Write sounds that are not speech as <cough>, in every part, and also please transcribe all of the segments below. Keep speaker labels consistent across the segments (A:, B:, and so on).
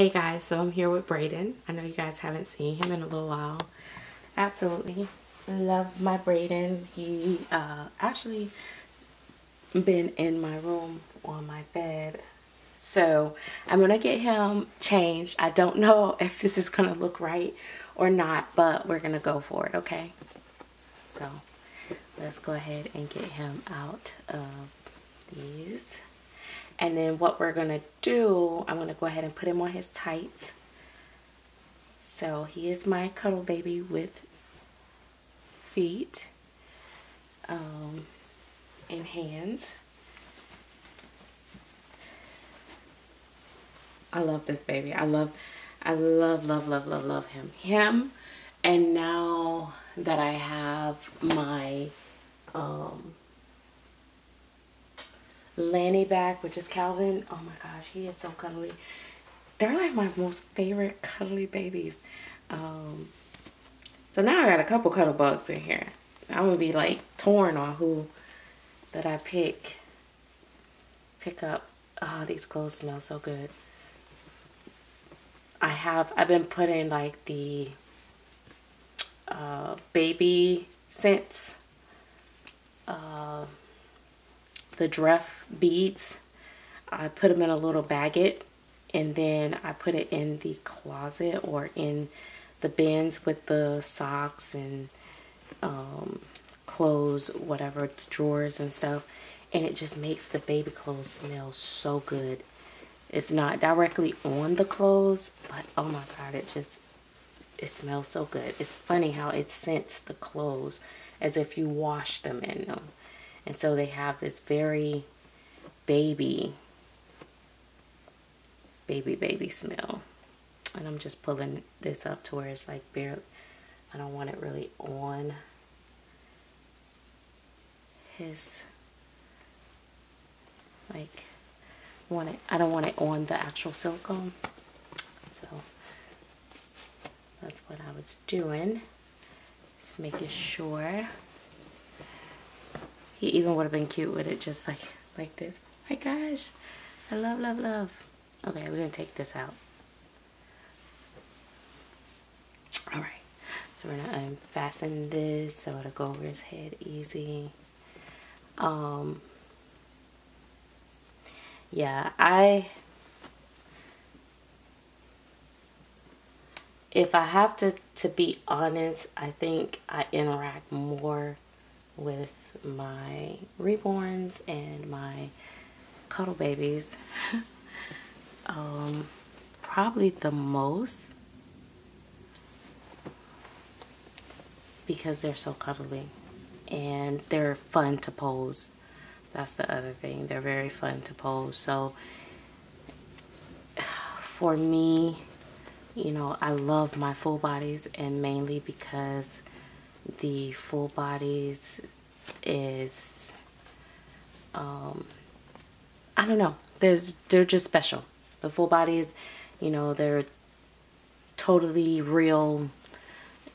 A: Hey guys, so I'm here with Brayden. I know you guys haven't seen him in a little while. Absolutely love my Brayden. He uh, actually been in my room on my bed. So I'm going to get him changed. I don't know <laughs> if this is going to look right or not, but we're going to go for it, okay? So let's go ahead and get him out of these. And then what we're going to do, I'm going to go ahead and put him on his tights. So he is my cuddle baby with feet um, and hands. I love this baby. I love, I love, love, love, love, love him. Him, and now that I have my um, Lanny back, which is Calvin. Oh my gosh, he is so cuddly. They're like my most favorite cuddly babies. Um, so now I got a couple cuddle bugs in here. I'm gonna be like torn on who that I pick pick up. Oh, these clothes smell so good. I have I've been putting like the uh, baby scents uh, the Dreft beads. I put them in a little baggie and then I put it in the closet or in the bins with the socks and um, clothes, whatever, drawers and stuff. And it just makes the baby clothes smell so good. It's not directly on the clothes, but oh my god, it just, it smells so good. It's funny how it scents the clothes as if you wash them in them. And so they have this very baby, baby, baby smell. And I'm just pulling this up to where it's like bare. I don't want it really on his, like, want it, I don't want it on the actual silicone. So that's what I was doing. Just making sure. He even would have been cute with it just like like this. my gosh. I love, love, love. Okay, we're going to take this out. Alright. So we're going to unfasten this so it'll go over his head easy. Um, yeah, I... If I have to, to be honest, I think I interact more with my reborns and my cuddle babies. <laughs> Um, probably the most because they're so cuddly and they're fun to pose. That's the other thing. They're very fun to pose. So <sighs> for me you know I love my full bodies and mainly because the full bodies is um I don't know. There's they're just special. The full bodies, you know, they're totally real.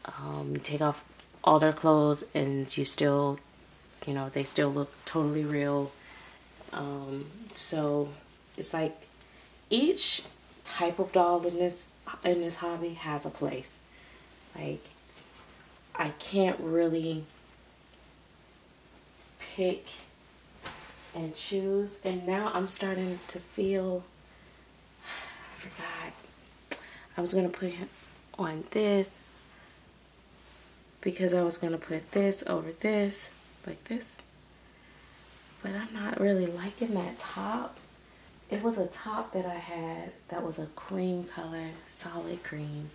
A: Um, take off all their clothes and you still, you know, they still look totally real. Um, so it's like each type of doll in this in this hobby has a place. Like I can't really pick and choose. And now I'm starting to feel, I forgot, I was going to put on this because I was going to put this over this, like this. But I'm not really liking that top. It was a top that I had that was a cream color, solid cream.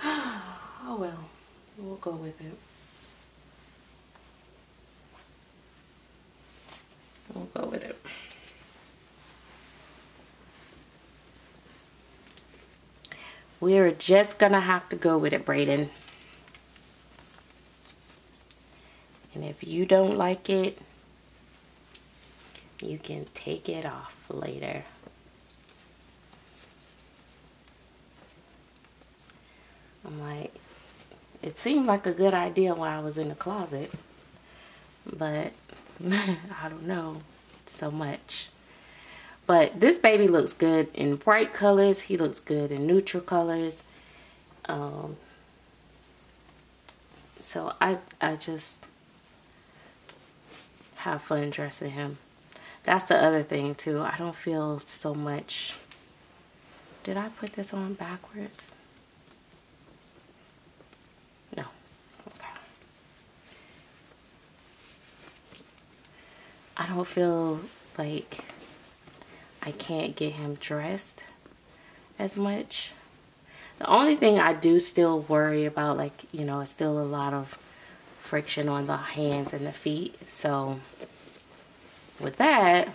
A: <sighs> oh well, we'll go with it. We'll go with it. We're just gonna have to go with it, Brayden. And if you don't like it, you can take it off later. I'm like, it seemed like a good idea while I was in the closet, but <laughs> I don't know so much. But this baby looks good in bright colors. He looks good in neutral colors. Um, so I, I just have fun dressing him. That's the other thing too. I don't feel so much. Did I put this on backwards? No. Okay. I don't feel like I can't get him dressed as much. The only thing I do still worry about, like, you know, it's still a lot of friction on the hands and the feet. So with that,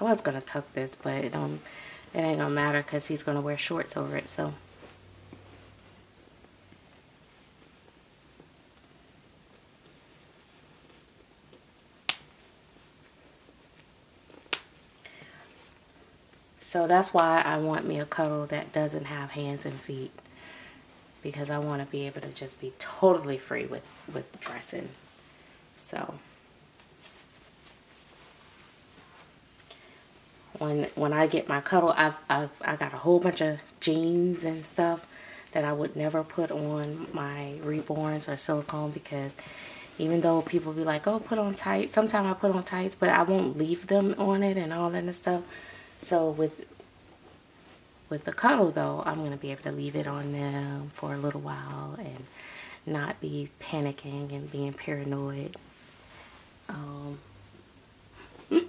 A: I was gonna tuck this, but it don't it ain't gonna matter because he's gonna wear shorts over it. So So that's why I want me a cuddle that doesn't have hands and feet. Because I want to be able to just be totally free with, with dressing. So. When, when I get my cuddle, I've, I've, I got a whole bunch of jeans and stuff that I would never put on my reborns or silicone because even though people be like, oh, put on tights. Sometimes I put on tights, but I won't leave them on it and all that and stuff. So with with the cuddle though, I'm going to be able to leave it on them for a little while and not be panicking and being paranoid. Um, <laughs>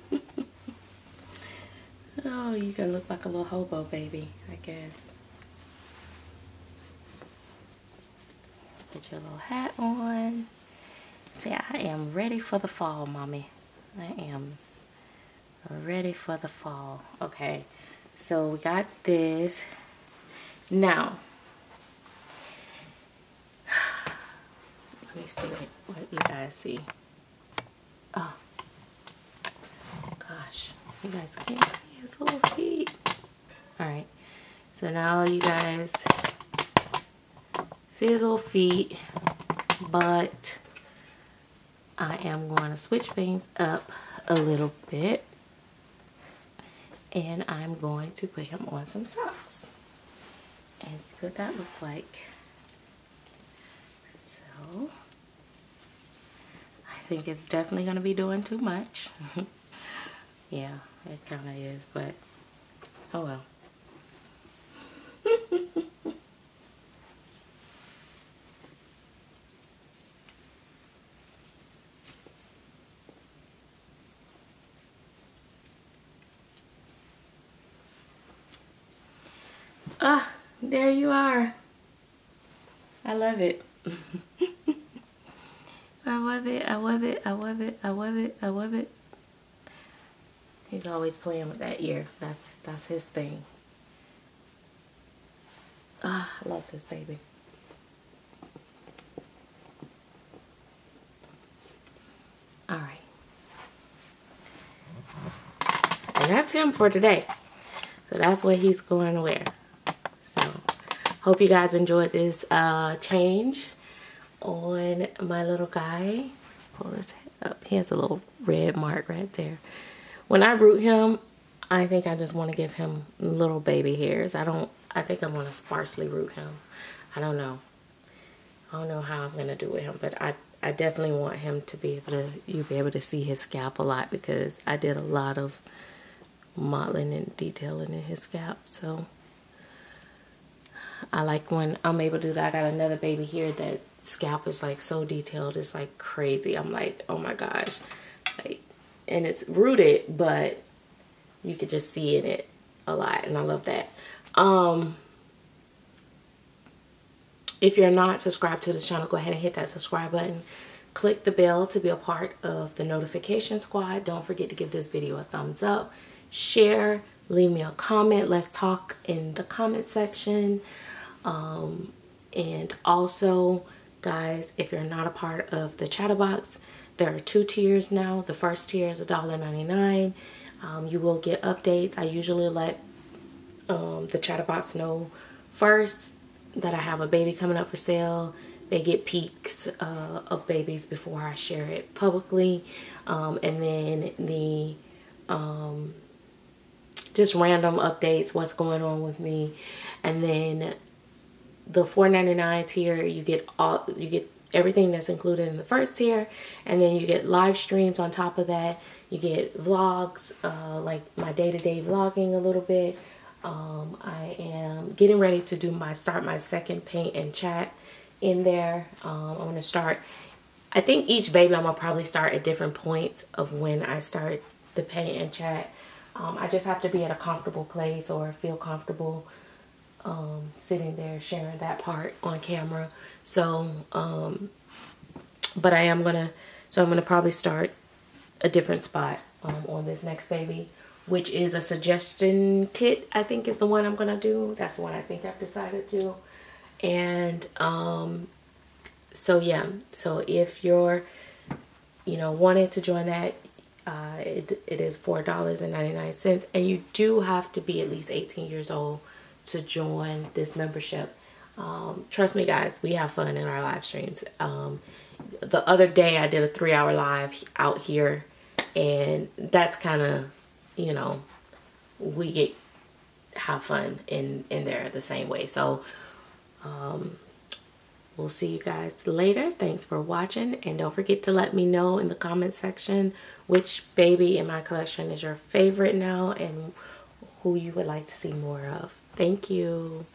A: oh, you can look like a little hobo baby, I guess. Get your little hat on. See, I am ready for the fall, mommy. I am ready for the fall. Okay, so we got this. Now, let me see what you guys see. Oh, gosh, you guys can't see his little feet. All right, so now you guys see his little feet, but I am going to switch things up a little bit and I'm going to put him on some socks and see what that looks like. So, I think it's definitely going to be doing too much. <laughs> yeah, it kind of is, but oh well. Ah, there you are. I love it. <laughs> I love it, I love it, I love it, I love it, I love it. He's always playing with that ear. That's that's his thing. Ah, I love this baby. All right. And that's him for today. So that's what he's going to wear. Hope you guys enjoyed this uh, change on my little guy. Pull his head up. He has a little red mark right there. When I root him, I think I just want to give him little baby hairs. I don't, I think I'm going to sparsely root him. I don't know. I don't know how I'm going to do with him, but I, I definitely want him to be able to, you be able to see his scalp a lot because I did a lot of modeling and detailing in his scalp. So I like when I'm able to do that. I got another baby here that scalp is like so detailed. It's like crazy. I'm like, oh my gosh. Like, and it's rooted, but you could just see in it a lot. And I love that. Um, if you're not subscribed to this channel, go ahead and hit that subscribe button. Click the bell to be a part of the notification squad. Don't forget to give this video a thumbs up. Share, leave me a comment. Let's talk in the comment section. Um, and also, guys, if you're not a part of the Chatterbox, there are two tiers now. The first tier is a $1.99. Um, you will get updates. I usually let um, the Chatterbox know first that I have a baby coming up for sale. They get peaks uh, of babies before I share it publicly. Um, and then the um, just random updates, what's going on with me. And then the 4.99 tier, you get all you get everything that's included in the first tier, and then you get live streams on top of that. You get vlogs, uh, like my day-to-day -day vlogging a little bit. Um, I am getting ready to do my start my second paint and chat in there. Um, I'm gonna start. I think each baby I'm gonna probably start at different points of when I start the paint and chat. Um, I just have to be at a comfortable place or feel comfortable um, sitting there sharing that part on camera. So, um, but I am gonna, so I'm gonna probably start a different spot um, on this next baby, which is a suggestion kit. I think is the one I'm gonna do. That's the one I think I've decided to. And um, so yeah, so if you're, you know, wanting to join that, uh, it, it is $4.99 and you do have to be at least 18 years old to join this membership. Um, trust me guys, we have fun in our live streams. Um, the other day I did a three hour live out here and that's kind of, you know, we get have fun in, in there the same way. So, um, We'll see you guys later. Thanks for watching. And don't forget to let me know in the comment section which baby in my collection is your favorite now and who you would like to see more of. Thank you.